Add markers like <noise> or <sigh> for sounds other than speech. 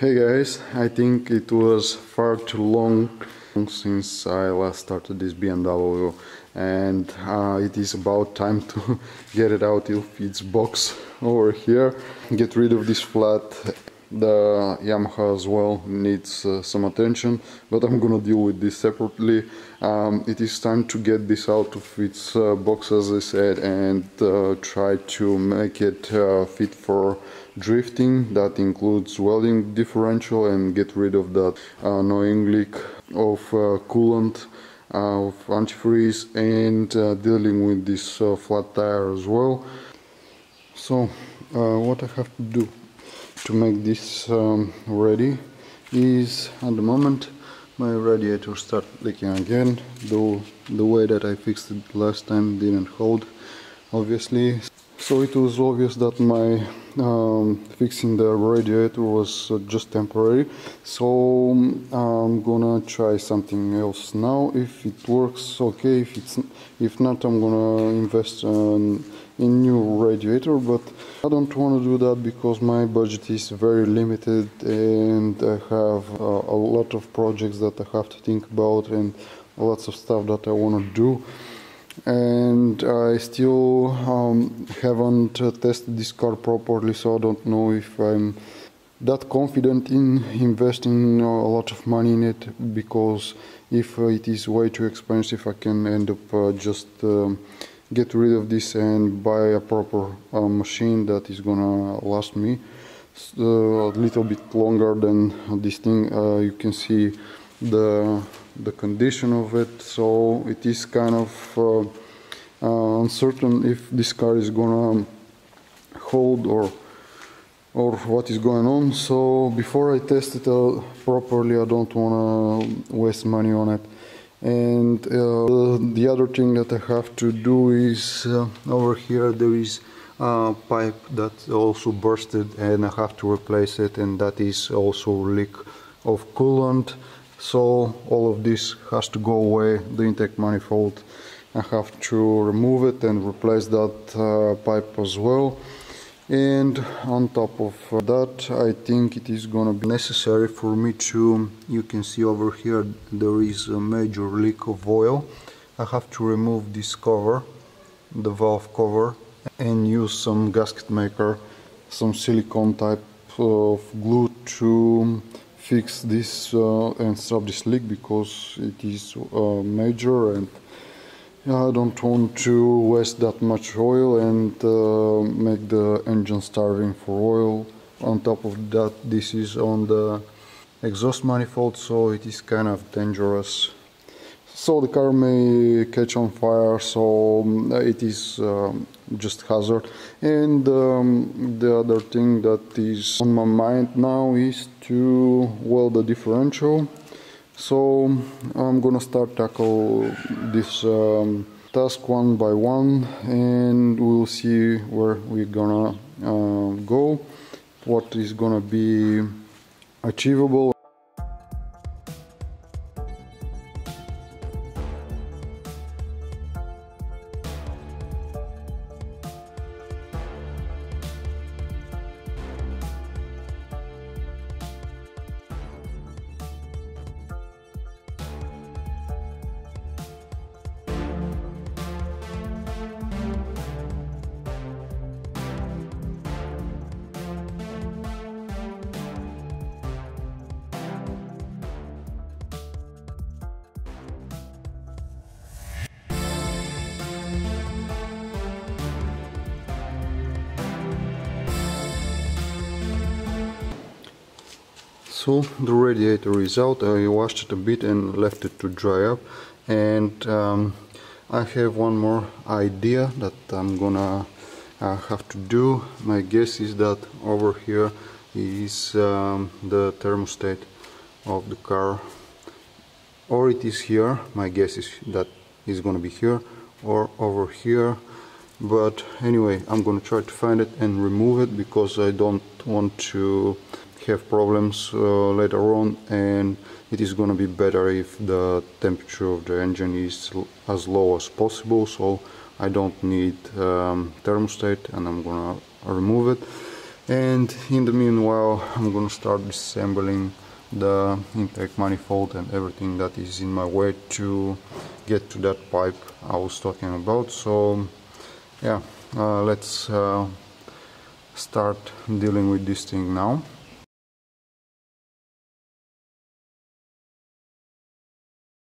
Hey guys, I think it was far too long since I last started this BMW and uh, it is about time to <laughs> get it out of its box over here, get rid of this flat. The Yamaha as well needs uh, some attention, but I'm gonna deal with this separately. Um, it is time to get this out of its uh, box as I said and uh, try to make it uh, fit for drifting that includes welding differential and get rid of that annoying leak of uh, coolant uh, of antifreeze and uh, dealing with this uh, flat tire as well. So uh, what I have to do to make this um, ready is at the moment my radiator start leaking again though the way that I fixed it last time didn't hold obviously so it was obvious that my um, fixing the radiator was uh, just temporary. So um, I'm gonna try something else now. If it works okay. If it's if not I'm gonna invest in new radiator but I don't want to do that because my budget is very limited and I have uh, a lot of projects that I have to think about and lots of stuff that I want to do and I still um, haven't tested this car properly so I don't know if I'm that confident in investing a lot of money in it because if it is way too expensive I can end up uh, just um, get rid of this and buy a proper uh, machine that is gonna last me uh, a little bit longer than this thing. Uh, you can see the the condition of it. So it is kind of uh, uh, uncertain if this car is gonna hold or or what is going on. So before I test it uh, properly I don't want to waste money on it. And uh, the other thing that I have to do is uh, over here there is a pipe that also bursted and I have to replace it and that is also leak of coolant so all of this has to go away the intake manifold. I have to remove it and replace that uh, pipe as well. And on top of that I think it is gonna be necessary for me to you can see over here there is a major leak of oil. I have to remove this cover the valve cover and use some gasket maker some silicone type of glue to fix this uh, and stop this leak because it is uh, major and I don't want to waste that much oil and uh, make the engine starving for oil. On top of that this is on the exhaust manifold so it is kind of dangerous. So the car may catch on fire so um, it is um, just hazard. And um, the other thing that is on my mind now is to weld the differential. So I'm gonna start tackle this um, task one by one and we'll see where we're gonna uh, go. What is gonna be achievable the radiator is out I washed it a bit and left it to dry up. And um, I have one more idea that I'm gonna uh, have to do. My guess is that over here is um, the thermostat of the car. Or it is here. My guess is that is gonna be here or over here. But anyway I'm gonna try to find it and remove it because I don't want to have problems uh, later on and it is going to be better if the temperature of the engine is as low as possible so I don't need um, thermostat and I'm gonna remove it. And in the meanwhile I'm gonna start disassembling the intake manifold and everything that is in my way to get to that pipe I was talking about. So yeah uh, let's uh, start dealing with this thing now